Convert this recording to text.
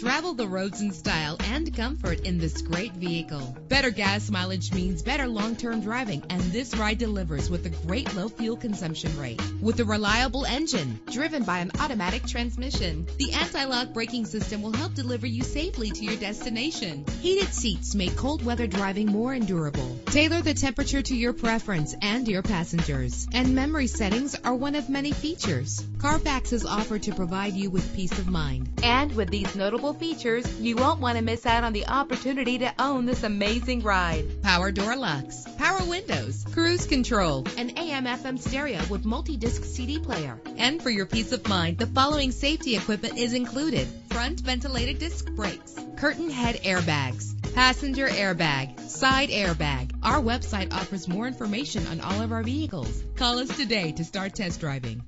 Travel the roads in style and comfort in this great vehicle. Better gas mileage means better long-term driving, and this ride delivers with a great low fuel consumption rate. With a reliable engine driven by an automatic transmission, the anti-lock braking system will help deliver you safely to your destination. Heated seats make cold weather driving more endurable. Tailor the temperature to your preference and your passengers. And memory settings are one of many features. Carfax is offered to provide you with peace of mind. And with these notable features, you won't want to miss out on the opportunity to own this amazing ride. Power door locks, power windows, cruise control, an AM FM stereo with multi-disc CD player. And for your peace of mind, the following safety equipment is included. Front ventilated disc brakes, curtain head airbags, passenger airbag, side airbag. Our website offers more information on all of our vehicles. Call us today to start test driving.